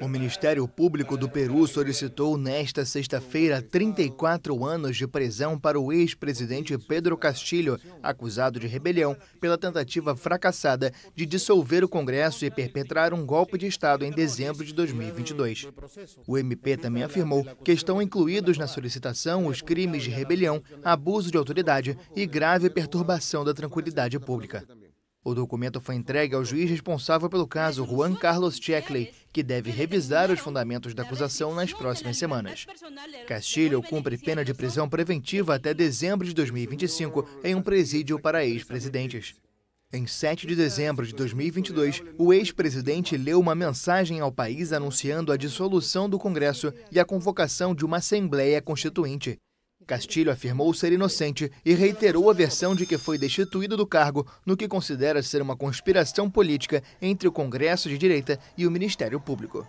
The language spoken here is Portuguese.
O Ministério Público do Peru solicitou nesta sexta-feira 34 anos de prisão para o ex-presidente Pedro Castilho, acusado de rebelião pela tentativa fracassada de dissolver o Congresso e perpetrar um golpe de Estado em dezembro de 2022. O MP também afirmou que estão incluídos na solicitação os crimes de rebelião, abuso de autoridade e grave perturbação da tranquilidade pública. O documento foi entregue ao juiz responsável pelo caso, Juan Carlos Checkley, que deve revisar os fundamentos da acusação nas próximas semanas. Castilho cumpre pena de prisão preventiva até dezembro de 2025 em um presídio para ex-presidentes. Em 7 de dezembro de 2022, o ex-presidente leu uma mensagem ao país anunciando a dissolução do Congresso e a convocação de uma Assembleia Constituinte. Castilho afirmou ser inocente e reiterou a versão de que foi destituído do cargo no que considera ser uma conspiração política entre o Congresso de Direita e o Ministério Público.